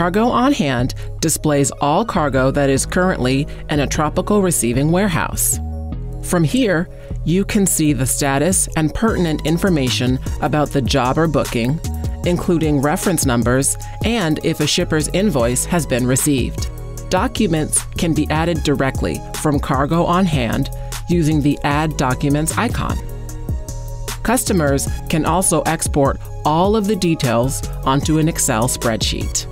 Cargo on Hand displays all cargo that is currently in a tropical receiving warehouse. From here, you can see the status and pertinent information about the job or booking, including reference numbers and if a shipper's invoice has been received. Documents can be added directly from Cargo on Hand using the Add Documents icon. Customers can also export all of the details onto an Excel spreadsheet.